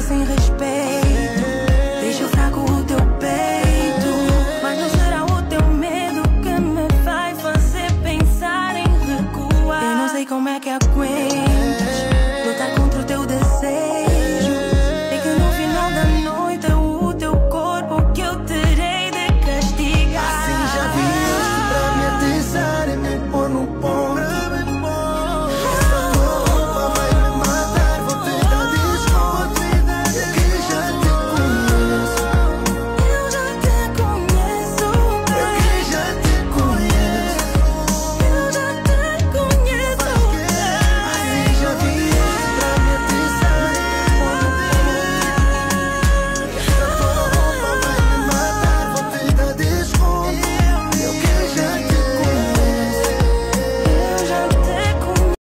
coisa sem respeito. Deixa fraco o teu peito. Mas não será o teu medo que me vai fazer pensar em recuar. Eu não sei como é que aguento.